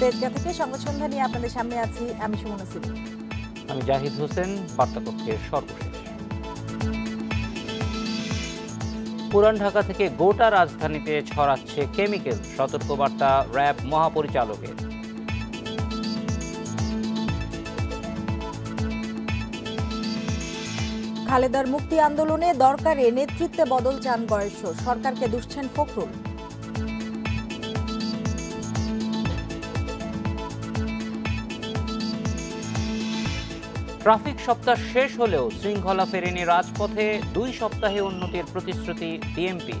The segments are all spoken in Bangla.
তেজগা থেকে সংবাদ সন্ধ্যা নিয়ে আপনাদের সামনে আছি আমি সুমনা সিং আমি জাহিদ হোসেন বার্তাকক্ষের সর্বশেষ। পুরান ঢাকা থেকে গোটা রাজধানীতে ছড়াচ্ছে কেমিক্যাল সতর্কবার্তা র্যাব মহাপরিচালকের। খালেদার মুক্তি আন্দোলনে দরকারে নেতৃত্বে বদল চান বয়স্য সরকারকে দুষছেন ফখরুল। ট্রাফিক সপ্তাহ শেষ হলেও শৃঙ্খলা ফেরেনি রাজপথে। দুই সপ্তাহে উন্নতির প্রতিশ্রুতি ডিএমপি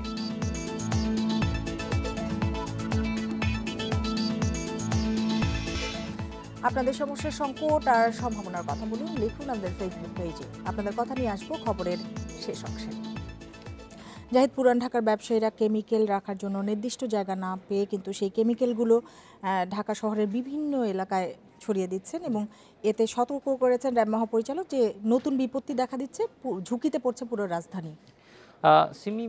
আপনাদের সমস্যার সংকট আর সম্ভাবনার কথা বলুন, লিখুন আমাদের ফেসবুক পেজে আপনাদের কথা নিয়ে আসব খবরের শেষ অংশে। জাহিদ পুরান ঢাকার ব্যবসায়ীরা কেমিক্যাল রাখার জন্য নির্দিষ্ট জায়গা না পেয়ে কিন্তু সেই কেমিক্যালগুলো ঢাকা শহরের বিভিন্ন এলাকায় ছড়িয়ে দিচ্ছেন এবং এতে সতর্ক করেছেন র্যাব মহাপরিচালক যে নতুন বিপত্তি দেখা দিচ্ছে ঝুঁকিতে পড়ছে পুরো রাজধানী। সিমি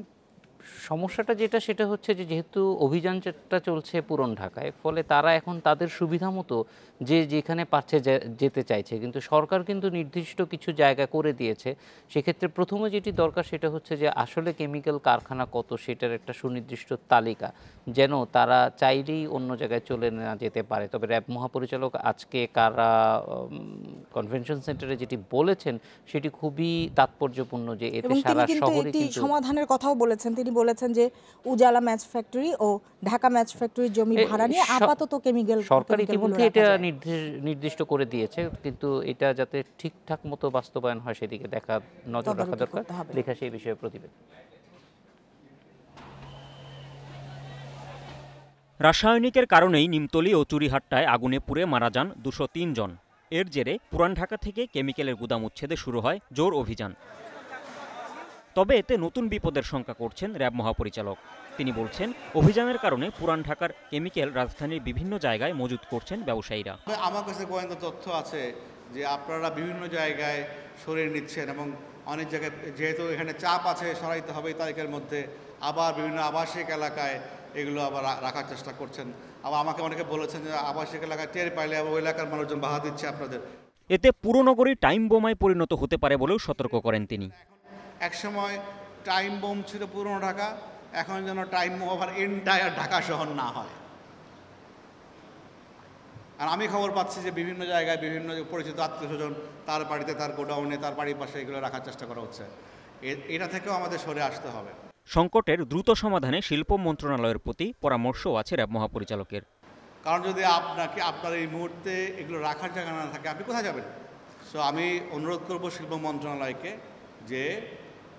সমস্যাটা যেটা সেটা হচ্ছে যে যেহেতু অভিযানটা চলছে পুরন ঢাকায় ফলে তারা এখন তাদের সুবিধা মতো যে যেখানে পারছে যে- যেতে চাইছে। কিন্তু সরকার কিন্তু নির্দিষ্ট কিছু জায়গা করে দিয়েছে। সেক্ষেত্রে প্রথমে যেটি দরকার সেটা হচ্ছে যে আসলে কেমিক্যাল কারখানা কত সেটার একটা সুনির্দিষ্ট তালিকা যেন তারা চাইলেই অন্য জায়গায় চলে না যেতে পারে। তবে র্যাব মহাপরিচালক আজকে কারা কনভেনশন সেন্টারে যেটি বলেছেন সেটি খুবই তাৎপর্যপূর্ণ যে এতে সারা শহরে সমাধানের কথাও বলেছেন। তিনি বলেছেন যে উজালা ম্যাচ ফ্যাক্টরি ও ঢাকা ম্যাচ ফ্যাক্টরির জমি ভাড়া নিয়ে আপাতত কেমিক্যাল সরকার ইতিমধ্যে এটা নির্দিষ্ট করে দিয়েছে কিন্তু এটা যাতে ঠিকঠাক মতো বাস্তবায়ন হয় সেদিকে দেখা নজর রাখা দরকার। লেখা সেই বিষয়ে প্রতিবেদন। রাসায়নিকের কারণেই নিমতলি ও চুরিহাট্টায় আগুনে পুড়ে মারা যান দুশো জন। এর জেরে পুরান ঢাকা থেকে কেমিক্যালের গুদাম উচ্ছেদে শুরু হয় জোর অভিযান। তবে এতে নতুন বিপদের শঙ্কা করছেন র্যাব মহাপরিচালক। তিনি বলছেন অভিযানের কারণে পুরান ঢাকার কেমিক্যাল রাজধানীর বিভিন্ন জায়গায় মজুত করছেন ব্যবসায়ীরা। আমার কাছে গোয়েন্দা তথ্য আছে যে আপনারা বিভিন্ন জায়গায় সরিয়ে নিচ্ছেন এবং অনেক জায়গায় যেহেতু এখানে চাপ আছে সরাইতে হবে তারিখের মধ্যে আবার বিভিন্ন আবাসিক এলাকায় এগুলো আবার রাখার চেষ্টা করছেন। আবার আমাকে অনেকে বলেছেন যে আবাসিক এলাকায় টের পাইলে আবার ওই এলাকার মানুষজন বাধা দিচ্ছে আপনাদের। এতে পুরনগরী টাইম বোমায় পরিণত হতে পারে বলেও সতর্ক করেন তিনি। একসময় টাইম বোম ছিল পুরনো ঢাকা এখন যেন টাইম বোম আবার এন্টায়ার ঢাকা শহর না হয়। আর আমি খবর পাচ্ছি যে বিভিন্ন জায়গায় বিভিন্ন পরিচিত আত্মীয় স্বজন তার বাড়িতে তার গোডাউনে তার বাড়ির পাশে এগুলো রাখার চেষ্টা করা হচ্ছে। এটা থেকেও আমাদের সরে আসতে হবে। সংকটের দ্রুত সমাধানে শিল্প মন্ত্রণালয়ের প্রতি পরামর্শও আছে র্যাব মহাপরিচালকের। কারণ যদি আপনাকে আপনার এই মুহূর্তে এগুলো রাখার জায়গা না থাকে আপনি কোথায় যাবেন? সো আমি অনুরোধ করব শিল্প মন্ত্রণালয়কে যে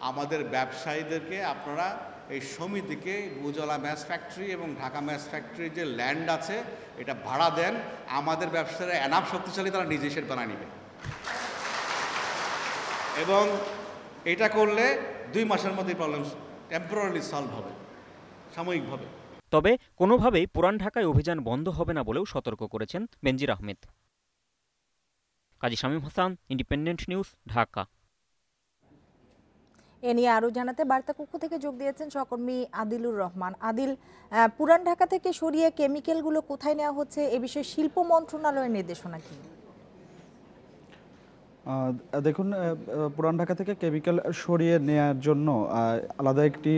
আমাদের ব্যবসায়ীদেরকে আপনারা এই সমিতিকে উজলা ম্যাচ ফ্যাক্টরি এবং ঢাকা ম্যাচ ফ্যাক্টরির যে ল্যান্ড আছে, এটা ভাড়া দেন। আমাদের ব্যবসায়ীরা এনাফ শক্তিশালী, তারা নিজে সেট বানায় নেবে। এবং এটা করলে দুই মাসের মধ্যে প্রবলেম টেম্পোরারি সলভ হবে, সাময়িকভাবে। তবে কোনোভাবেই পুরান ঢাকায় অভিযান বন্ধ হবে না বলেও সতর্ক করেছেন Benazir Ahmed. Kazi Shamim Hasan, Independent News, Dhaka. এ নিয়ে আরও জানাতে বার্তা কক্ষ থেকে যোগ দিয়েছেন সহকর্মী আদিলুর রহমান। আদিল পুরান ঢাকা থেকে সরিয়ে কেমিক্যালগুলো কোথায় নেওয়া হচ্ছে? এ বিষয়ে শিল্প মন্ত্রণালয়ের নির্দেশনা কি? দেখুন পুরান ঢাকা থেকে কেমিক্যাল সরিয়ে নেয়ার জন্য আলাদা একটি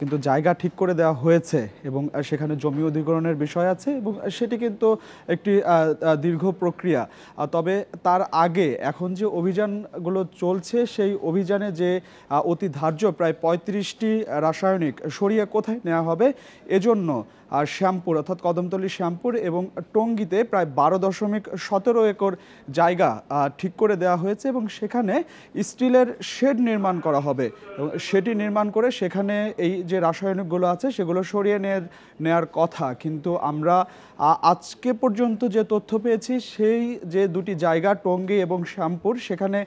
কিন্তু জায়গা ঠিক করে দেওয়া হয়েছে এবং সেখানে জমি অধিগ্রহণের বিষয় আছে এবং সেটি কিন্তু একটি দীর্ঘ প্রক্রিয়া। তবে তার আগে এখন যে অভিযানগুলো চলছে, সেই অভিযানে যে অতি ধার্য প্রায় পঁয়ত্রিশটি রাসায়নিক সরিয়ে কোথায় নেওয়া হবে, এজন্য শ্যামপুর, অর্থাৎ কদমতলী, শ্যামপুর এবং টঙ্গিতে প্রায় বারো দশমিক সতেরো একর জায়গা ঠিক করে দেওয়া হয়েছে এবং সেখানে স্টিলের শেড নির্মাণ করা হবে। এবং সেটি নির্মাণ করে সেখানে এই যে রাসায়নিকগুলো আছে, সেগুলো সরিয়ে নেয়ার কথা। কিন্তু আমরা আজকে পর্যন্ত যে তথ্য পেয়েছি, সেই যে দুটি জায়গা, টঙ্গি এবং শ্যামপুর, সেখানে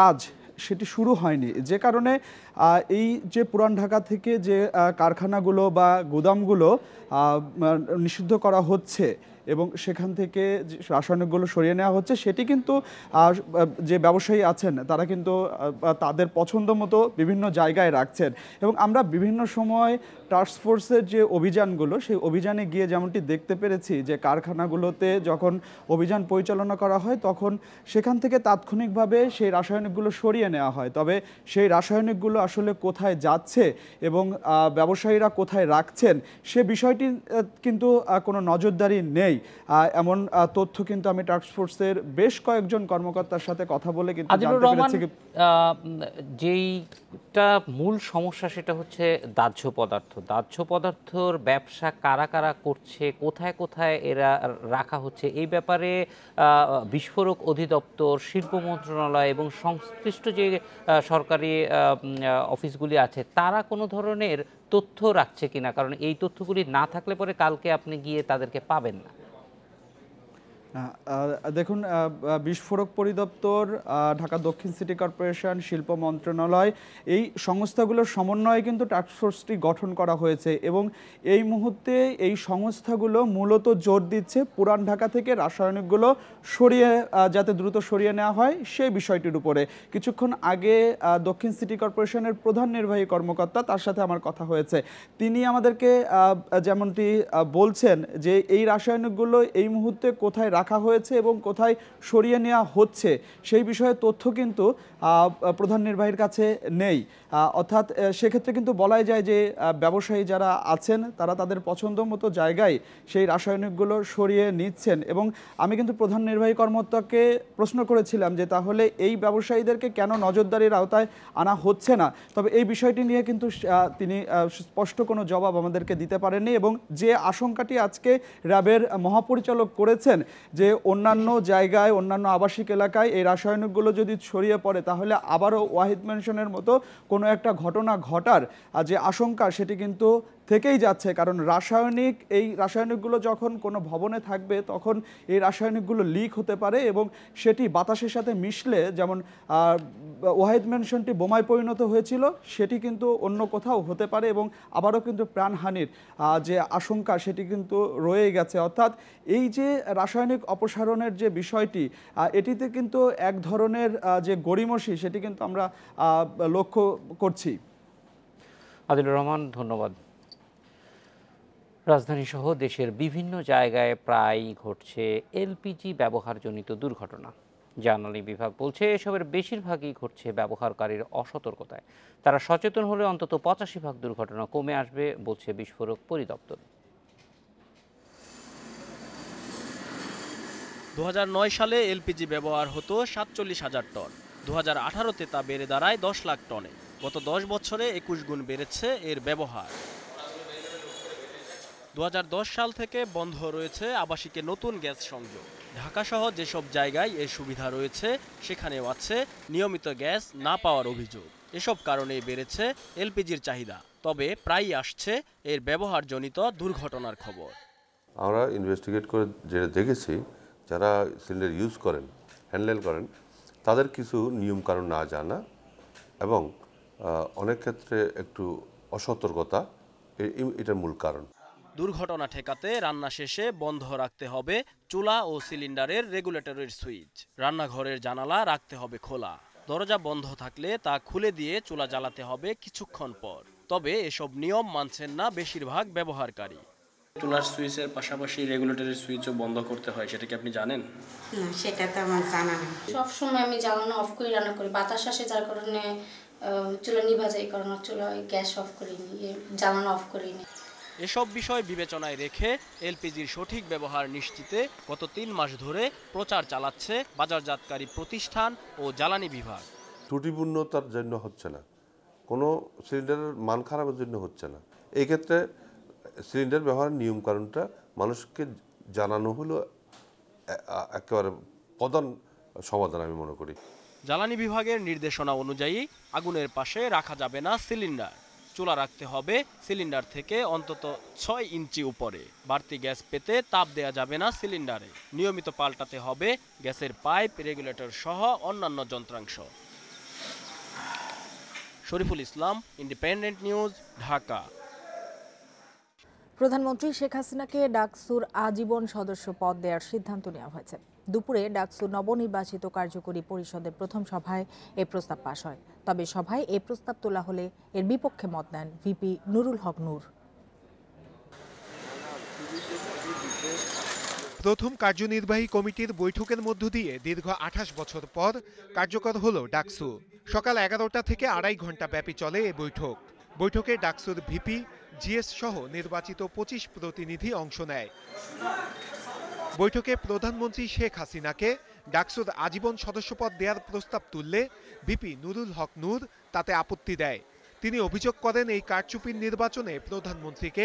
কাজ সেটি শুরু হয়নি। যে কারণে এই যে পুরান ঢাকা থেকে যে কারখানাগুলো বা গুদামগুলো নিষিদ্ধ করা হচ্ছে এবং সেখান থেকে রাসায়নিকগুলো সরিয়ে নেওয়া হচ্ছে, সেটি কিন্তু যে ব্যবসায়ী আছেন, তারা কিন্তু তাদের পছন্দ মতো বিভিন্ন জায়গায় রাখছেন। এবং আমরা বিভিন্ন সময় টাস্ক ফোর্সের যে অভিযানগুলো, সেই অভিযানে গিয়ে যেমনটি দেখতে পেরেছি যে, কারখানাগুলোতে যখন অভিযান পরিচালনা করা হয়, তখন সেখান থেকে তাৎক্ষণিকভাবে সেই রাসায়নিকগুলো সরিয়ে নেওয়া হয়। তবে সেই রাসায়নিকগুলো আসলে কোথায় যাচ্ছে এবং আহ, ব্যবসায়ীরা কোথায় রাখছেন সে বিষয়টি কিন্তু কোনো নজরদারি নেই। আহ, এমন তথ্য কিন্তু আমি টাস্ক ফোর্সের বেশ কয়েকজন কর্মকর্তার সাথে কথা বলে কিন্তু আদিলুর যেইটা মূল সমস্যা সেটা হচ্ছে দাহ্য পদার্থ। দাহ্য পদার্থর ব্যবসা কারা কারা করছে, কোথায় কোথায় এরা রাখা হচ্ছে, এই ব্যাপারে বিস্ফোরক অধিদপ্তর, শিল্প মন্ত্রণালয় এবং সংশ্লিষ্ট যে সরকারি অফিসগুলি আছে, তারা কোনো ধরনের তথ্য রাখছে কিনা? কারণ এই তথ্যগুলি না থাকলে পরে কালকে আপনি গিয়ে তাদেরকে পাবেন না। দেখুন বিস্ফোরক পরিদপ্তর ঢাকা দক্ষিণ সিটি কর্পোরেশন, শিল্প মন্ত্রণালয়, এই সংস্থাগুলোর সমন্বয়ে কিন্তু টাস্কফোর্সটি গঠন করা হয়েছে এবং এই মুহূর্তে এই সংস্থাগুলো মূলত জোর দিচ্ছে পুরান ঢাকা থেকে রাসায়নিকগুলো সরিয়ে যাতে দ্রুত সরিয়ে নেওয়া হয় সেই বিষয়টির উপরে। কিছুক্ষণ আগে দক্ষিণ সিটি কর্পোরেশনের প্রধান নির্বাহী কর্মকর্তা তার সাথে আমার কথা হয়েছে। তিনি আমাদেরকে যেমনটি বলছেন যে এই রাসায়নিকগুলো এই মুহূর্তে কোথায় রাখা হয়েছে এবং কোথায় সরিয়ে নেওয়া হচ্ছে সেই বিষয়ে তথ্য কিন্তু প্রধান নির্বাহীর কাছে নেই। অর্থাৎ সেক্ষেত্রে কিন্তু বলাই যায় যে ব্যবসায়ী যারা আছেন, তারা তাদের পছন্দ মতো জায়গায় সেই রাসায়নিকগুলো সরিয়ে নিচ্ছেন। এবং আমি কিন্তু প্রধান নির্বাহী কর্মকর্তাকে প্রশ্ন করেছিলাম যে, তাহলে এই ব্যবসায়ীদেরকে কেন নজরদারির আওতায় আনা হচ্ছে না? তবে এই বিষয়টি নিয়ে কিন্তু তিনি স্পষ্ট কোনো জবাব আমাদেরকে দিতে পারেননি এবং যে আশঙ্কাটি আজকে র্যাবের মহাপরিচালক করেছেন যে, অন্যান্য জায়গায়, অন্যান্য আবাসিক এলাকায় এই রাসায়নিকগুলো যদি ছড়িয়ে পড়ে তাহলে আবারও ওয়াহিদ মেনশনের মতো কোনো একটা ঘটনা ঘটার যে আশঙ্কা সেটি কিন্তু থেকেই যাচ্ছে। কারণ রাসায়নিক, এই রাসায়নিকগুলো যখন কোনো ভবনে থাকবে, তখন এই রাসায়নিকগুলো লিক হতে পারে এবং সেটি বাতাসের সাথে মিশলে, যেমন ওয়াহিদ মেনশনটি বোমায় পরিণত হয়েছিল, সেটি কিন্তু অন্য কোথাও হতে পারে এবং আবারও কিন্তু প্রাণহানির যে আশঙ্কা, সেটি কিন্তু রয়ে গেছে। অর্থাৎ এই যে রাসায়নিক অপসারণের যে বিষয়টি এটিতে কিন্তু এক ধরনের যে গড়িমসি, সেটি কিন্তু আমরা লক্ষ্য করছি। আদিলুর রহমান, ধন্যবাদ। রাজধানী সহ দেশের বিভিন্ন জায়গায় প্রায়ই ঘটছে এলপিজি ব্যবহারজনিত দুর্ঘটনা। জ্বালানি বিভাগ বলছে, এসবের বেশিরভাগই ঘটছে ব্যবহারকারীর অসতর্কতায়। তারা সচেতন হলে অন্তত পঁচাশি ভাগ দুর্ঘটনা কমে আসবে বলছে বিস্ফোরক পরিদপ্তর। দু হাজার নয় সালে এলপিজি ব্যবহার হতো সাতচল্লিশ হাজার টন। দু হাজার আঠারোতে তা বেড়ে দাঁড়ায় দশ লাখ টনে। গত দশ বছরে একুশ গুণ বেড়েছে এর ব্যবহার। দু হাজার দশ সাল থেকে বন্ধ রয়েছে আবাসিকে নতুন গ্যাস সংযোগ। ঢাকাসহ যেসব জায়গায় এর সুবিধা রয়েছে, সেখানেও আছে নিয়মিত গ্যাস না পাওয়ার অভিযোগ। এসব কারণেই বেড়েছে এলপিজির চাহিদা, তবে প্রায়ই আসছে এর ব্যবহারজনিত দুর্ঘটনার খবর। আমরা ইনভেস্টিগেট করে যেটা দেখেছি, যারা সিলিন্ডার ইউজ করেন হ্যান্ডেল করেন, তাদের কিছু নিয়মকানুন না জানা এবং অনেক ক্ষেত্রে একটু অসতর্কতা এটার মূল কারণ। দুর্ঘটনা ঠেকাতে রান্না শেষে বন্ধ রাখতে হবে চুলা ও সিলিন্ডারের রেগুলেটরের সুইচ। রান্নাঘরের জানালা রাখতে হবে খোলা। দরজা বন্ধ থাকলে তা খুলে দিয়ে চুলা জ্বালাতে হবে কিছুক্ষণ পর। তবে এসব নিয়ম মানছেন না বেশিরভাগ ব্যবহারকারী। চুলার সুইচের পাশাপাশি রেগুলেটরের সুইচও বন্ধ করতে হয় সেটা কি আপনি জানেন? না সেটা তো আমার জানা নেই। সব সময় আমি জ্বালানো অফ করে রান্না করি। বাতাস আসে যার কারণে চুলা নিভা যায় কারণ চুলা গ্যাস অফ করিনি জ্বালানো অফ করিনি। এসব বিষয় বিবেচনায় রেখে এলপিজির সঠিক ব্যবহার নিশ্চিতে গত তিন মাস ধরে প্রচার চালাচ্ছে বাজারজাতকারী প্রতিষ্ঠান ও জ্বালানি বিভাগ। ত্রুটিপূর্ণতার জন্য হচ্ছে না। কোনো সিলিন্ডারের মান খারাপের জন্য হচ্ছে না। এই ক্ষেত্রে সিলিন্ডার ব্যবহারের নিয়মকানুনটা মানুষকে জানানো হলো একেবারে প্রধান সমাধান আমি মনে করি। জ্বালানি বিভাগের নির্দেশনা অনুযায়ী আগুনের পাশে রাখা যাবে না সিলিন্ডার। চুলা রাখতে হবে সিলিন্ডার থেকে অন্তত ছয় ইঞ্চি উপরে। বাড়তি গ্যাস পেতে তাপ দেয়া যাবে না সিলিন্ডারে। নিয়মিত পাল্টাতে হবে গ্যাসের পাইপ, রেগুলেটর সহ অন্যান্য যন্ত্রাংশ। Shariful Islam, Independent News, Dhaka. প্রধানমন্ত্রী শেখ হাসিনাকে ডাকসুর আজীবন সদস্য পদ দেওয়ার সিদ্ধান্ত নেওয়া হয়েছে। দুপুরে ডাকসু নবনির্বাচিত কার্যকরী পরিষদের প্রথম সভায় এ প্রস্তাব পাশ হয়। তবে সভায় এ প্রস্তাব তোলা হলে এর বিপক্ষে মত নেন ভিপি নুরুল হক নূর। প্রথম কার্যনির্বাহী কমিটির বৈঠকের মধ্য দিয়ে দীর্ঘ আঠাশ বছর পর কার্যকর হল ডাকসু। সকাল এগারোটা থেকে আড়াই ঘণ্টা ব্যাপী চলে এ বৈঠক। বৈঠকে ডাকসুর ভিপি, জিএস সহ নির্বাচিত পঁচিশ প্রতিনিধি অংশ নেয়। বৈঠকে প্রধানমন্ত্রী শেখ হাসিনাকে ডাকসুর আজীবন সদস্যপদ দেওয়ার প্রস্তাব তুললে ভিপি নুরুল হক নূর তাতে আপত্তি দেয়। তিনি অভিযোগ করেন, এই কারচুপির নির্বাচনে প্রধানমন্ত্রীকে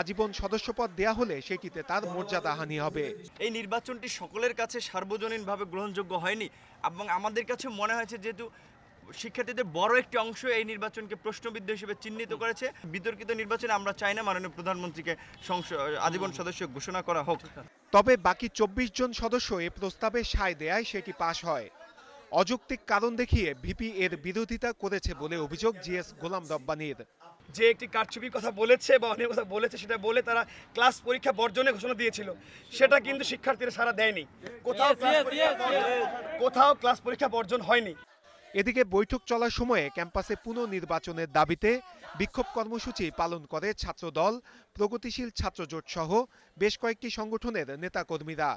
আজীবন সদস্যপদ দেয়া হলে সেটিতে তার মর্যাদাহানি হবে। এই নির্বাচনটি সকলের কাছে সার্বজনীনভাবে গ্রহণযোগ্য হয়নি এবং আমাদের কাছে মনে হয়েছে যেহেতু শিক্ষার্থীদের বড় একটি অংশ এই নির্বাচনকে প্রশ্নবিদ্ধ হিসেবে চিহ্নিত করেছে, বিতর্কিত নির্বাচনে আমরা চাই না মাননীয় প্রধানমন্ত্রীকে আজীবন সদস্য ঘোষণা করা হোক। তবে বাকি চব্বিশ জন সদস্য এ প্রস্তাবে সায় দেয় সেটি পাশ হয়। অযৌক্তিক কারণ দেখিয়ে ভিপি এর বিরোধিতা করেছে বলে অভিযোগ জিএস গোলাম রব্বানির। যে একটি কারচুপির কথা বলেছে বা অনেক কথা বলেছে সেটা বলে তারা ক্লাস পরীক্ষা বর্জনের ঘোষণা দিয়েছিল। সেটা কিন্তু শিক্ষার্থীরা সারা দেয়নি। কোথাও কোথাও ক্লাস পরীক্ষা বর্জন হয়নি। এদিকে বৈঠক চলার সময়ে ক্যাম্পাসে পুনর্নির্বাচনের দাবিতে বিক্ষোভ কর্মসূচি পালন করে ছাত্রদল, প্রগতিশীল ছাত্রজোট সহ বেশ কয়েকটি সংগঠনের নেতাকর্মীরা।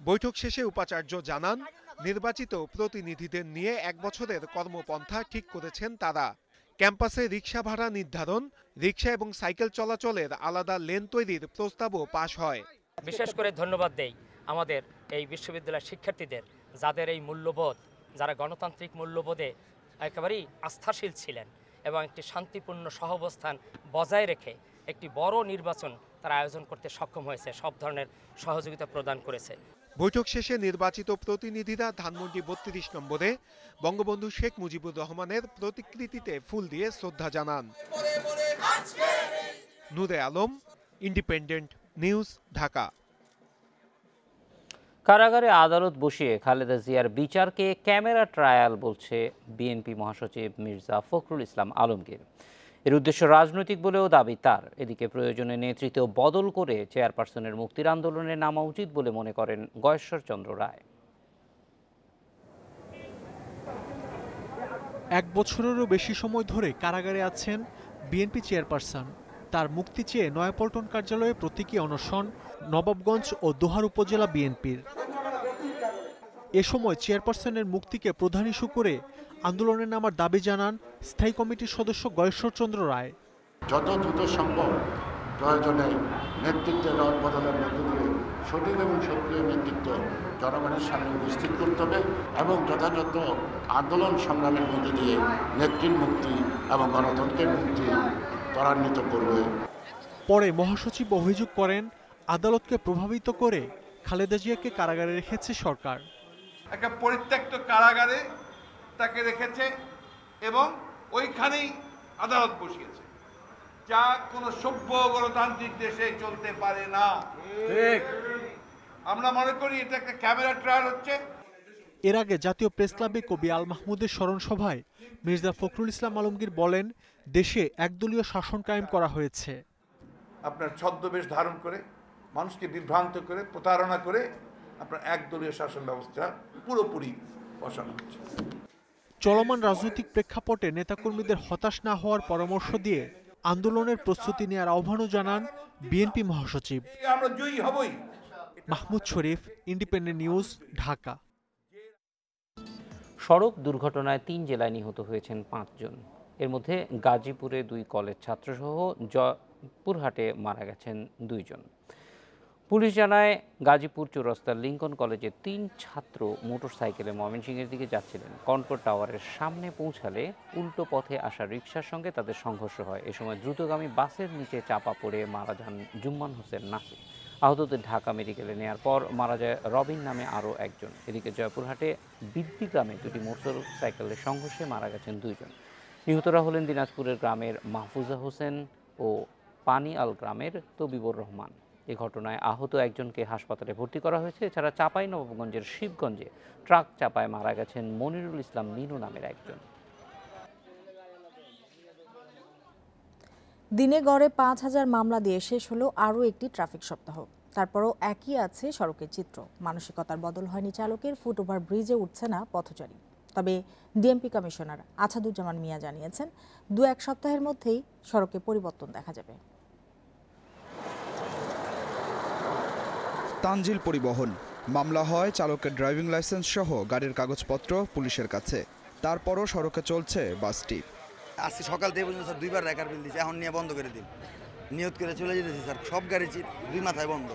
বৈঠক শেষে উপাচার্য জানান, নির্বাচিত প্রতিনিধিদের নিয়ে এক বছরের কর্মপন্থা ঠিক করেছেন তারা। ক্যাম্পাসে রিক্সা ভাড়া নির্ধারণ রিক্সা এবং সাইকেল চলাচলের আলাদা লেন তৈরির প্রস্তাবও পাশ হয়। বিশেষ করে ধন্যবাদ দেই আমাদের এই বিশ্ববিদ্যালয়ের শিক্ষার্থীদের, যাদের এই মূল্যবোধ, যারা গণতান্ত্রিক মূল্যবোধে একেবারেই আস্থাশীল ছিলেন এবং একটি শান্তিপূর্ণ সহাবস্থান বজায় রেখে একটি বড় নির্বাচন তারা আয়োজন করতে সক্ষম হয়েছে, সব ধরনের সহযোগিতা প্রদান করেছে। বৈঠক শেষে নির্বাচিত প্রতিনিধিরা ধানমন্ডি বত্রিশ নম্বরে বঙ্গবন্ধু শেখ মুজিবুর রহমানের প্রতিকৃতিতে ফুল দিয়ে শ্রদ্ধা জানান। Noore Alam, Independent News, Dhaka. কারাগারে আদালত বসিয়ে খালেদা জিয়ার বিচারকে ক্যামেরা ট্রায়াল বলছে বিএনপি মহাসচিব মির্জা ফখরুল ইসলাম আলমগীর। এর উদ্দেশ্য রাজনৈতিক বলেও দাবি তার। এদিকে প্রয়োজনে নেতৃত্ব বদল করে চেয়ারপারসনের মুক্তির আন্দোলনে নামা উচিত বলে মনে করেন গয়েশ্বর চন্দ্র রায়। এক বছরেরও বেশি সময় ধরে কারাগারে আছেন বিএনপি চেয়ারপারসন। তার মুক্তি চেয়ে নয়াপল্টন কার্যালয়ে প্রতীকী অনশন, নবাবগঞ্জ ও দোহার উপজেলা বিএনপির। এ সময় চেয়ারপারসনের মুক্তিকে প্রধান ইস্যু করে আন্দোলনে নামার দাবি জানান স্থায়ী কমিটির সদস্য গয়েশ্বরচন্দ্র রায়। যত দ্রুত সম্ভব প্রয়োজনে নেতৃত্বের বদলের মধ্য দিয়ে সঠিক এবং সক্রিয় নেতৃত্ব জনগণের সামনে উপস্থিত করতে হবে এবং যথাযথ আন্দোলন সংগ্রামের মধ্য দিয়ে নেত্রীর মুক্তি এবং গণতন্ত্রের মুক্তি ত্বরান্বিত করবে। পরে মহাসচিব অভিযোগ করেন আদালতকে প্রভাবিত করে খালেদা জিয়াকে কারাগারে রেখেছে সরকার। একটা পরিত্যক্ত কারাগারে তাকে রেখেছে এবং ওইখানেই আদালত বসিয়েছে। যা কোনো সভ্য গণতান্ত্রিক দেশে চলতে পারে না। আমরা মনে করি এটা একটা ক্যামেরা ট্রায়াল হচ্ছে। এর আগে জাতীয় প্রেস ক্লাবে কবি আল মাহমুদের স্মরণ সভায় মির্জা ফখরুল ইসলাম আলমগীর বলেন দেশে একদলীয় শাসন কায়েম করা হয়েছে। আপনার ছদ্মবেশ ধারণ করে মানুষকে বিভ্রান্ত করে প্রতারণা করে আপনার একদলীয় শাসন ব্যবস্থা পুরোপুরি বসানো হচ্ছে। চলমান রাজনৈতিক প্রেক্ষাপটে নেতাকর্মীদের হতাশ না হওয়ার পরামর্শ দিয়ে আন্দোলনের প্রস্তুতি নেওয়ার আহ্বানও জানান বিএনপি মহাসচিব। আমরা জয়ী হবই। Mahmud Sharif Independent News Dhaka. সড়ক দুর্ঘটনায় তিন জেলায় নিহত হয়েছেন পাঁচজন। এর মধ্যে গাজীপুরে দুই কলেজ ছাত্রসহ জয়পুরহাটে মারা গেছেন দুইজন। পুলিশ জানায়, গাজীপুর চৌরাস্তার লিঙ্কন কলেজের তিন ছাত্র মোটরসাইকেলে ময়মনসিংহের দিকে যাচ্ছিলেন। কনকর টাওয়ারের সামনে পৌঁছালে উল্টো পথে আসা রিকশার সঙ্গে তাদের সংঘর্ষ হয়। এ সময় দ্রুতগামী বাসের নিচে চাপা পড়ে মারা যান জুম্মান হোসেন নাসির। আহতদের ঢাকা মেডিকেলে নেওয়ার পর মারা যায় রবিন নামে আরও একজন। এদিকে জয়পুরহাটে বিদ্যি গ্রামে দুটি মোটর সাইকেলের সংঘর্ষে মারা গেছেন দুইজন। নিহতরা হলেন দিনাজপুরের গ্রামের মাহফুজা হোসেন ও পানিয়াল গ্রামের তবিবুর রহমান। এ ঘটনায় আহত একজনকে হাসপাতালে ভর্তি করা হয়েছে। এছাড়া চাপাই নবাবগঞ্জের শিবগঞ্জে ট্রাক চাপায় মারা গেছেন মনিরুল ইসলাম মিনু নামের একজন। দিনে গড়ে পাঁচ হাজার মামলা দিয়ে শেষ হলো আরও একটি ট্রাফিক সপ্তাহ। তারপরও একই আছে সড়কের চিত্র। মানসিকতার বদল হয়নি চালকের ফুট ওভার ব্রিজে উঠছে না পথচারী। তবে ডিএমপি কমিশনার আছাদুজ্জামান মিয়া জানিয়েছেন দু এক সপ্তাহের মধ্যেই সড়কে পরিবর্তন দেখা যাবে। তানজিল পরিবহন। মামলা হয় চালকের ড্রাইভিং লাইসেন্স সহ গাড়ির কাগজপত্র পুলিশের কাছে। তারপরও সড়কে চলছে বাসটি। আজকে সকাল থেকে পর্যন্ত স্যার দুইবার রেকার বিল দিয়েছে এখন নিয়ে বন্ধ করে দিন। নিয়ত করে চলে যেতেছি স্যার সব গাড়ি দুই মাথায় বন্ধ।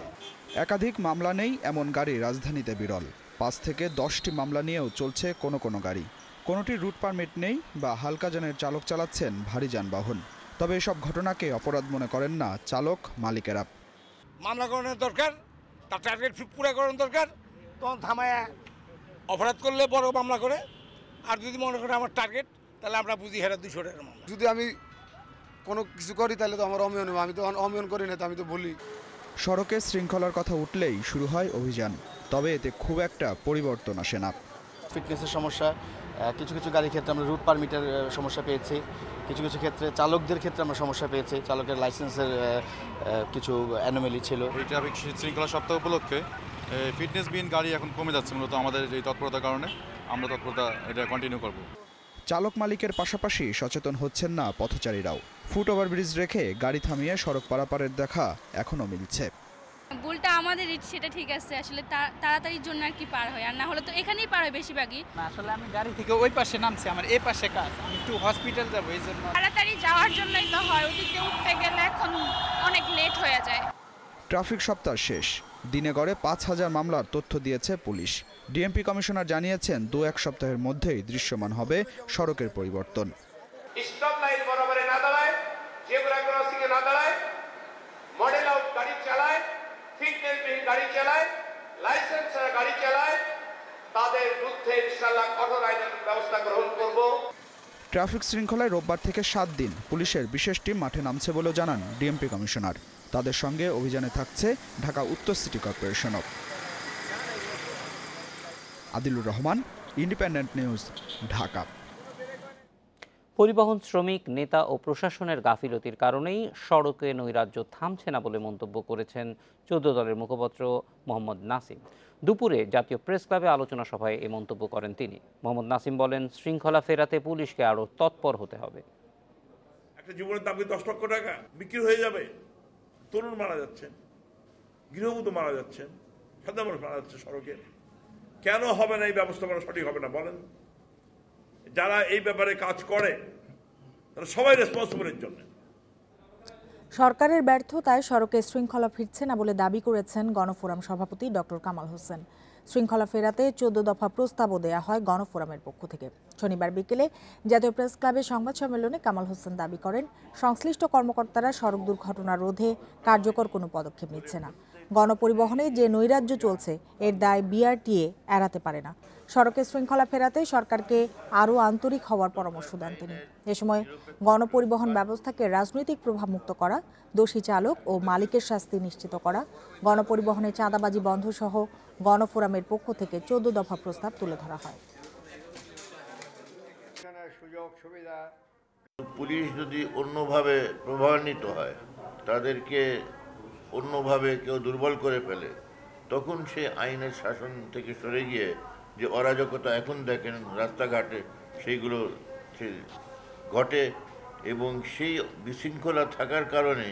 একাধিক মামলা নেই এমন গাড়ি রাজধানীতে বিরল। পাঁচ থেকে দশটি মামলা নিয়েও চলছে কোনো কোনো গাড়ি। কোনোটির রুট পারমিট নেই বা হালকা যানের চালক চালাচ্ছেন ভারী যানবাহন। তবে এসব ঘটনাকে অপরাধ মনে করেন না চালক মালিকেরা। মামলা করানোর দরকার তার টার্গেট পুরো করানোর দরকার। তখন থামায় অপরাধ করলে বড় মামলা করে। আর যদি মনে করে আমার টার্গেট তাহলে আমরা বুঝি হেরা দুশো টাকার মামলা। যদি আমি কোনো কিছু করি তাহলে তো আমার অমিয়ন আমি তো অমিয়ন করি না তো আমি তো বলি। সড়কে শৃঙ্খলার কথা উঠলেই শুরু হয় অভিযান। তবে এতে খুব একটা পরিবর্তন আসে না। ফিটনেসের সমস্যা কিছু কিছু গাড়ির ক্ষেত্রে আমরা রুট পারমিটের সমস্যা পেয়েছি। কিছু কিছু ক্ষেত্রে চালকদের ক্ষেত্রে আমরা সমস্যা পেয়েছি। চালকের লাইসেন্সের কিছু অ্যানোমেলি ছিল। ট্রাফিক শৃঙ্খলা সপ্তাহ উপলক্ষে? ফিটনেসবিহীন গাড়ি এখন কমে যাচ্ছে মূলত আমাদের এই তৎপরতার কারণে। আমরা তৎপরতা এটা কন্টিনিউ করব। চালক মালিকের পাশাপাশি সচেতন হচ্ছেন না পথচারীরাও। ফুট ওভারব্রিজ রেখে গাড়ি থামিয়ে সড়ক পারাপারের দেখা এখনও মিলছে। ভুলটা আমাদের সেটা ঠিক আছে আসলে তা- তাড়াতাড়ির জন্য আর কি পার হয় আর না হলে তো এখানেই পার হয় বেশিরভাগই। আসলে আমি গাড়ি থেকে ওই পাশে নামছি আমার এই পাশে কাজ আমি একটু হসপিটাল যাব এই জন্য। তাড়াতাড়ি যাওয়ার জন্যই তো হয় ওদিকে উঠতে গেলে এখন অনেক লেট হয়ে যায়। ট্রাফিক সপ্তাহ শেষ দিনে গড়ে পাঁচ হাজার মামলার তথ্য দিয়েছে পুলিশ। ডিএমপি কমিশনার জানিয়েছেন দু এক সপ্তাহের মধ্যেই দৃশ্যমান হবে সড়কের পরিবর্তন। স্টপ লাইন বরাবরে না দাঁড়ায় জেব্রা ক্রসিং এ না দাঁড়ায় মডেল আউট গাড়ি চালায় ফিটনেসবিহীন গাড়ি চালায়, লাইসেন্স ছাড়া গাড়ি চালায়, তাদের বিরুদ্ধে ইনশাল্লাহ কঠোর আইনের ব্যবস্থা গ্রহণ করব। ট্রাফিক শৃঙ্খলায় রোববার থেকে সাত দিন পুলিশের বিশেষ টিম মাঠে নামছে বলেও জানান ডিএমপি কমিশনার। তাদের সঙ্গে অভিযানে থাকছে ঢাকা উত্তর city কর্পোরেশনও। Adilur Rahman, Independent News, Dhaka. পরিবহন শ্রমিক, নেতা ও প্রশাসনের গাফিলতির কারণেই সড়কে নৈরাজ্য থামছে না বলে মন্তব্য করেছেন চোদ্দ দলের মুখপাত্র মোহাম্মদ নাসিম। দুপুরে জাতীয় প্রেস ক্লাবে আলোচনা সভায় এ মন্তব্য করেন তিনি। মোহাম্মদ নাসিম বলেন, শৃঙ্খলা ফেরাতে পুলিশকে আরও তৎপর হতে হবে। একটা জীবনের কি দশ লক্ষ টাকা? বিক্রি হয়ে যাবে। তরুণ মারা যাচ্ছেন, গৃহবধূ মারা যাচ্ছেন সাদা মানুষ মারা যাচ্ছে সড়কে। কেন হবে না এই ব্যবস্থাপনা সঠিক হবে না বলেন? যারা এই ব্যাপারে কাজ করে, তারা সবাই রেসপন্সিবলের জন্য। সরকারের ব্যর্থতায় সড়কে শৃঙ্খলা ফিরছে না বলে দাবি করেছেন গণফোরাম সভাপতি ডক্টর কামাল হোসেন। শৃঙ্খলা ফেরাতে চোদ্দ দফা প্রস্তাবও দেয়া হয় গণফোরামের পক্ষ থেকে। শনিবার বিকেলে জাতীয় প্রেস ক্লাবে সংবাদ সম্মেলনে কামাল হোসেন দাবি করেন, সংশ্লিষ্ট কর্মকর্তারা সড়ক দুর্ঘটনা রোধে কার্যকর কোনো পদক্ষেপ নিচ্ছে না। গণপরিবহনে যে নৈরাজ্য চলছে, এর দায় বিআরটিএ এড়াতে পারে না। সড়কে শৃঙ্খলা ফেরাতে সরকারকে আরও আন্তরিক হওয়ার পরামর্শ দেন তিনি। এ সময় গণপরিবহন ব্যবস্থাকে রাজনৈতিক প্রভাবমুক্ত করা, দোষী চালক ও মালিকের শাস্তি নিশ্চিত করা গণপরিবহনে চাঁদাবাজি বন্ধ সহ গণফোরামের পক্ষ থেকে চোদ্দ দফা প্রস্তাব তুলে ধরা হয়। পুলিশ যদি অন্যভাবে প্রভাবান্বিত হয়, তাদেরকে অন্যভাবে কেউ দুর্বল করে ফেলে, তখন সে আইনের শাসন থেকে সরে গিয়ে যে অরাজকতা এখন দেখেন রাস্তাঘাটে সেইগুলো ঘটে এবং সেই বিশৃঙ্খলা থাকার কারণে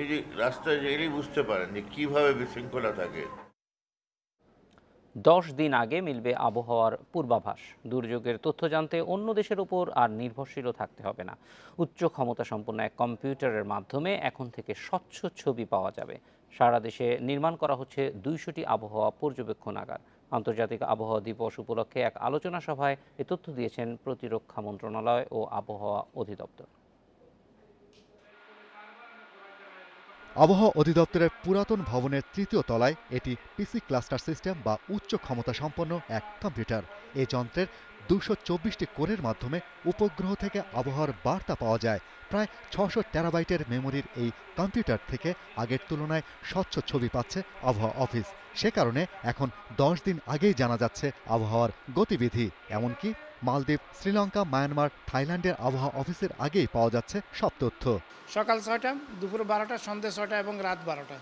এই যে রাস্তায় এলেই বুঝতে পারেন যে কীভাবে বিশৃঙ্খলা থাকে। দশ দিন আগে মিলবে আবহাওয়ার পূর্বাভাস। দুর্যোগের তথ্য জানতে অন্য দেশের উপর আর নির্ভরশীলও থাকতে হবে না। উচ্চ ক্ষমতা সম্পন্ন এক কম্পিউটারের মাধ্যমে এখন থেকে স্বচ্ছ ছবি পাওয়া যাবে। সারা দেশে নির্মাণ করা হচ্ছে দুইশোটি আবহাওয়া পর্যবেক্ষণাগার। আন্তর্জাতিক আবহাওয়া দিবস উপলক্ষে এক আলোচনা সভায় এ তথ্য দিয়েছেন প্রতিরক্ষা মন্ত্রণালয় ও আবহাওয়া অধিদপ্তর। আবহাওয়া অধিদপ্তরের পুরাতন ভবনের তৃতীয় তলায় এটি পিসি ক্লাস্টার সিস্টেম বা উচ্চ ক্ষমতা সম্পন্ন এক কম্পিউটার। এই যন্ত্রের দুশো চব্বিশটি কোরের মাধ্যমে উপগ্রহ থেকে আবহাওয়ার বার্তা পাওয়া যায়। প্রায় ছশো টেরাবাইটের মেমোরির এই কম্পিউটার থেকে আগের তুলনায় স্বচ্ছ ছবি পাচ্ছে আবহাওয়া অফিস। সে কারণে এখন দশ দিন আগেই জানা যাচ্ছে আবহাওয়ার গতিবিধি। এমনকি মালদ্বীপ, শ্রীলঙ্কা, মায়ানমার, থাইল্যান্ডের আবহাওয়া অফিসের আগেই পাওয়া যাচ্ছে সব তথ্য। সকাল ছয়টা, দুপুর বারোটা, সন্ধ্যে ছয়টা এবং রাত বারোটা।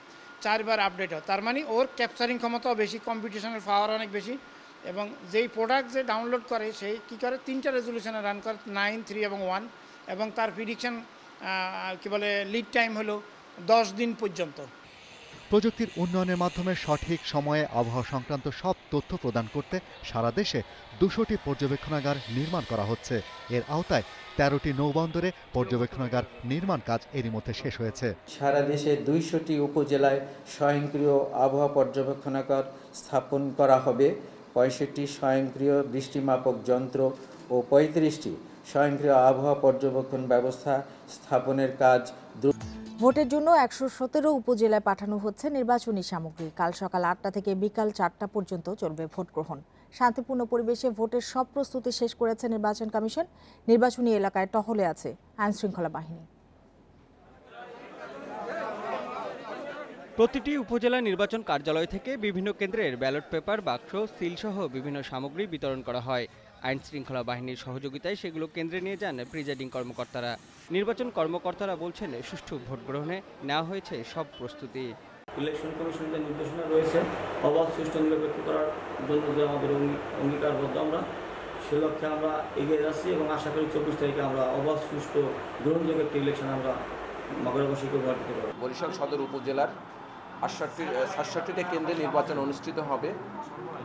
চারবার আপডেট হয়। তার মানে ওর ক্যাপচারিং ক্ষমতাও বেশি কম্পিটিশনের পাওয়ার অনেক বেশি। এবং যেই প্রোডাক্ট যে ডাউনলোড করে সেই কী করে? তিনটা রেজলিউশনে রান করে নাইন থ্রি এবং ওয়ান এবং তার প্রিডিকশন কী বলে লিড টাইম হলো দশ দিন পর্যন্ত। প্রযুক্তির উন্নয়নের মাধ্যমে সঠিক সময়ে আবহাওয়া সংক্রান্ত সব তথ্য প্রদান করতে সারা দেশে দুশোটি পর্যবেক্ষণাগার নির্মাণ করা হচ্ছে। এর আওতায় তেরোটি নৌবন্দরে পর্যবেক্ষণাগার নির্মাণ কাজ এরই মধ্যে শেষ হয়েছে। সারা দেশে দুইশোটি উপজেলায় স্বয়ংক্রিয় আবহাওয়া পর্যবেক্ষণাগার স্থাপন করা হবে। পঁয়ষট্টি স্বয়ংক্রিয় বৃষ্টিমাপক যন্ত্র ও পঁয়ত্রিশটি স্বয়ংক্রিয় আবহাওয়া পর্যবেক্ষণ ব্যবস্থা স্থাপনের কাজ ভোটের জন্য একশো সতেরো উপজেলায় পাঠানো হচ্ছে নির্বাচনী সামগ্রী। কাল সকাল আটটা থেকে বিকাল চারটা পর্যন্ত চলবে ভোট গ্রহণ। শান্তিপূর্ণ পরিবেশে ভোটের সব প্রস্তুতি শেষ করেছে নির্বাচন কমিশন। নির্বাচনী এলাকায় টহলে আছে আইনশৃঙ্খলা বাহিনী। প্রতিটি উপজেলা নির্বাচন কার্যালয় থেকে বিভিন্ন কেন্দ্রের ব্যালট পেপার বাক্স সিলসহ বিভিন্ন সামগ্রী বিতরণ করা হয়। আইন শৃঙ্খলা বাহিনীর সহযোগিতায় সেগুলো কেন্দ্রে নিয়ে যান প্রিজাইডিং কর্মকর্তারা। নির্বাচন কর্মকর্তারা বলছেন সুষ্ঠু ভোট গ্রহণে নেওয়া হয়েছে সব প্রস্তুতি। ইলেকশন কমিশনের যে নির্দেশনা রয়েছে। অবাধ সুষ্ঠু নিরপেক্ষ করার জন্য যে আমাদের অঙ্গীকারবদ্ধ আমরা সে লক্ষ্যে আমরা এগিয়ে যাচ্ছি এবং আশা করি চব্বিশ তারিখে আমরা অবাধ সুষ্ঠু গ্রহণযোগ্য একটি ইলেকশন আমরা নগরবাসীকে উপহার দিতে পারব। বরিশাল সদর উপজেলার আটষট্টি সাতষট্টিটা কেন্দ্রে নির্বাচন অনুষ্ঠিত হবে।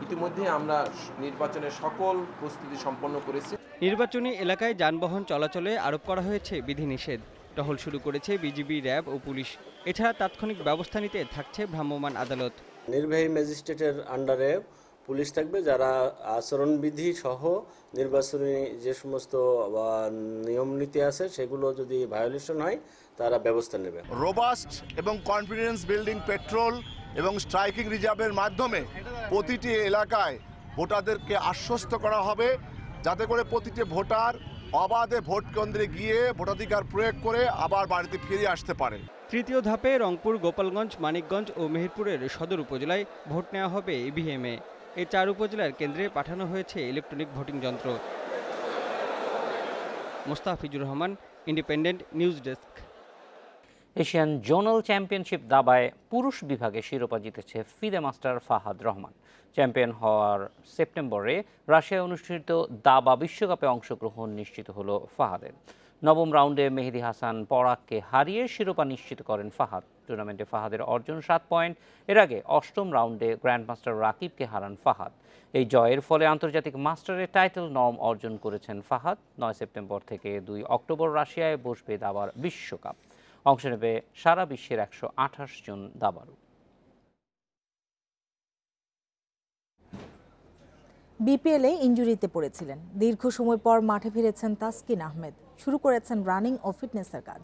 ইতিমধ্যে আমরা নির্বাচনের সকল প্রস্তুতি সম্পন্ন করেছি। নির্বাচনী এলাকায় যানবাহন চলাচলে আরোপ করা হয়েছে বিধিনিষেধ। টহল শুরু করেছে বিজিবি র্যাব ও পুলিশ। এছাড়া তাৎক্ষণিক ব্যবস্থা নিতে থাকছে ভ্রাম্যমাণ আদালত। নির্বাহী ম্যাজিস্ট্রেটের আন্ডারে পুলিশ থাকবে যারা আচরণবিধি সহ নির্বাচনী যে সমস্ত নিয়ম নীতি আছে সেগুলো যদি ভায়োলেশন হয় তারা ব্যবস্থা নেবে। রোবাস্ট এবং কনফিডেন্স বিল্ডিং পেট্রোল এবং স্ট্রাইকিং রিজার্ভের মাধ্যমে প্রতিটি এলাকায় ভোটারদেরকে আশ্বস্ত করা হবে যাতে করে প্রতিটি ভোটার অবাধে ভোট কেন্দ্রে গিয়ে ভোটাধিকার প্রয়োগ করে আবার বাড়িতে ফিরে আসতে পারে। তৃতীয় ধাপে রংপুর গোপালগঞ্জ মানিকগঞ্জ ও মেহেরপুরের সদর উপজেলায় ভোট নেওয়া হবে ইভিএমে এই চার উপজেলার কেন্দ্রে পাঠানো হয়েছে ইলেকট্রনিক ভোটিং যন্ত্র। Mostafizur Rahman, Independent News desk. Asian zonal championship দাবায় পুরুষ বিভাগে শিরোপা জিতেছে FIDE master Fahad Rahman. Champion হওয়ার সেপ্টেম্বরে রাশিয়ায় অনুষ্ঠিত দাবা বিশ্বকাপে অংশগ্রহণ নিশ্চিত হলো ফাহাদের। নবম রাউন্ডে মেহেদি হাসান পরাগকে হারিয়ে শিরোপা নিশ্চিত করেন ফাহাদ। টুর্নামেন্টে ফাহাদের অর্জন সাত পয়েন্ট। এর আগে অষ্টম রাউন্ডে গ্র্যান্ডমাস্টার রাকিবকে হারান ফাহাদ। এই জয়ের ফলে আন্তর্জাতিক মাস্টারের টাইটেল নম অর্জন করেছেন ফাহাদ। নয় সেপ্টেম্বর থেকে দুই অক্টোবর রাশিয়ায় বসবে দাবার বিশ্বকাপ। অংশ নেবে সারা বিশ্বের একশো আঠাশ জন দাবাড়ু। বিপিএলে ইঞ্জুরিতে পড়েছিলেন। দীর্ঘ সময় পর মাঠে ফিরেছেন তাসকিন আহমেদ। শুরু করেছেন রানিং ও ফিটনেসের কাজ।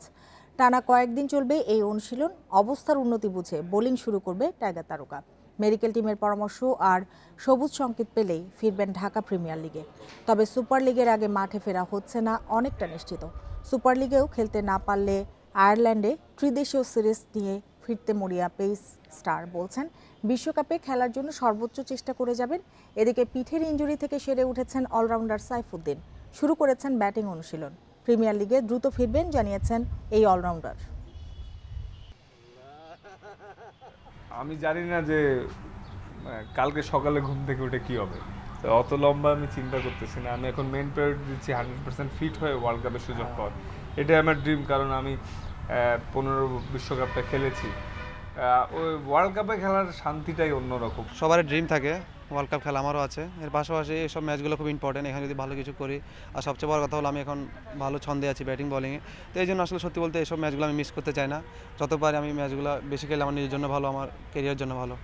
টানা কয়েকদিন চলবে এই অনুশীলন। অবস্থার উন্নতি বুঝে বোলিং শুরু করবে টাইগার তারকা। মেডিকেল টিমের পরামর্শ আর সবুজ সংকেত পেলেই ফিরবেন ঢাকা প্রিমিয়ার লিগে। তবে সুপার লিগের আগে মাঠে ফেরা হচ্ছে না অনেকটা নিশ্চিত। সুপার লিগেও খেলতে না পারলে আয়ারল্যান্ডে ত্রিদেশীয় সিরিজ নিয়ে ফিরতে মরিয়া পেস স্টার বলছেন, বিশ্বকাপে খেলার জন্য সর্বোচ্চ চেষ্টা করে যাবেন। এদিকে পিঠের ইঞ্জুরি থেকে সেরে উঠেছেন অলরাউন্ডার সাইফুদ্দিন। শুরু করেছেন ব্যাটিং অনুশীলন। প্রিমিয়ার লিগে দ্রুত ফিরবেন জানিয়েছেন এই অলরাউন্ডার। আমি জানি না যে কালকে সকালে ঘুম থেকে উঠে কি হবে। তো অত লম্বা আমি চিন্তা করতেছি না। আমি এখন মেন প্রায়োরিটি দিচ্ছি হান্ড্রেড পার্সেন্ট ফিট হয়ে ওয়ার্ল্ড কাপের সুযোগ পাওয়ার। এটাই আমার ড্রিম কারণ আমি পনেরো বিশ্বকাপটা খেলেছি। ওই ওয়ার্ল্ড কাপে খেলার শান্তিটাই অন্যরকম। সবারই ড্রিম থাকে। ওয়ার্ল্ড কাপ খেলা আমারও আছে। এর পাশাপাশি এইসব ম্যাচগুলো খুব ইম্পর্টেন্ট এখানে যদি ভালো কিছু করি। আর সবচেয়ে বড় কথা হলো আমি এখন ভালো ছন্দে আছি ব্যাটিং বলিংয়ে তো এই জন্য আসলে সত্যি বলতে এইসব ম্যাচগুলো আমি মিস করতে চাই না। যত যতবার আমি ম্যাচগুলো বেশি খেলে আমার নিজের জন্য ভালো, আমার কেরিয়ার জন্য ভালো।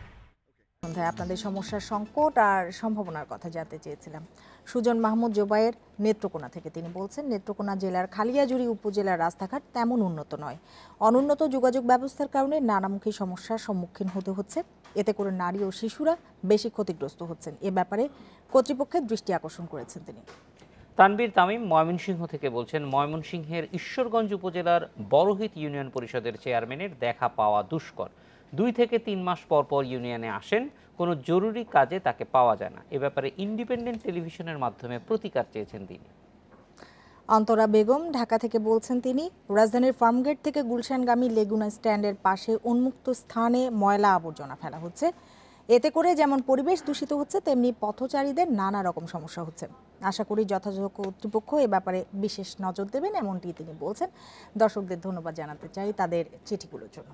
সন্ধ্যায় আপনাদের সমস্যার সংকট আর সম্ভাবনার কথা জানতে চেয়েছিলাম। সুজন মাহমুদ জোবায়ের নেত্রকোনা থেকে তিনি বলছেন, নেত্রকোনা জেলার খালিয়াজুড়ি উপজেলার রাস্তাঘাট তেমন উন্নত নয়। অনুন্নত যোগাযোগ ব্যবস্থার কারণে নানামুখী সমস্যার সম্মুখীন হতে হচ্ছে। এতে করে নারী ও শিশুরা বেশি ক্ষতিগ্রস্ত হচ্ছেন। এ ব্যাপারে কর্তৃপক্ষের দৃষ্টি আকর্ষণ করেছেন তিনি। তানবীর তামিম ময়মনসিংহ থেকে বলছেন, ময়মনসিংহের ঈশ্বরগঞ্জ উপজেলার বড়হিত ইউনিয়ন পরিষদের চেয়ারম্যানের দেখা পাওয়া দুষ্কর। দুই থেকে তিন মাস পর পর ইউনিয়নে আসেন, কোনো জরুরি কাজে তাকে পাওয়া যায় না। এ ব্যাপারে ইন্ডিপেন্ডেন্ট টেলিভিশনের মাধ্যমে প্রতিকার চেয়েছেন তিনি। অন্তরা বেগম, ঢাকা থেকে বলছেন তিনি, রাজধানীর ফার্মগেট থেকে গুলশানগামী লেগুনা স্ট্যান্ডের পাশে উন্মুক্ত স্থানে ময়লা আবর্জনা ফেলা হচ্ছে। এতে করে যেমন পরিবেশ দূষিত হচ্ছে, তেমনি পথচারীদের নানা রকম সমস্যা হচ্ছে। আশা করি যথাযথ কর্তৃপক্ষ এ ব্যাপারে বিশেষ নজর দেবেন, এমনটি তিনি বলছেন। দর্শকদের ধন্যবাদ জানাতে চাই তাদের চিঠিগুলোর জন্য।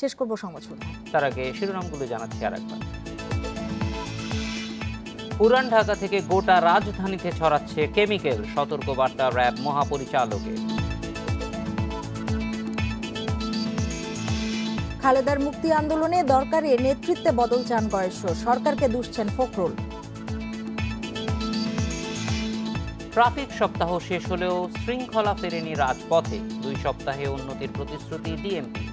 শেষ করব সংবাদ শুনে তার আগে শিরোনামগুলো জানাচ্ছি আর একবার পুরান ঢাকা থেকে গোটা রাজধানীতে ছড়াচ্ছে কেমিক্যাল সতর্কবার্তা র্যাব মহাপরিচালকের। খালেদার মুক্তি আন্দোলনে দরকারে নেতৃত্বে বদল চান কয়েকশো সরকারকে দুষছেন ফখরুল। ট্রাফিক সপ্তাহ শেষ হলেও শৃঙ্খলা ফেরেনি রাজপথে। দুই সপ্তাহে উন্নতির প্রতিশ্রুতি ডিএমপি।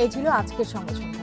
এই ছিল আজকের সংবাদ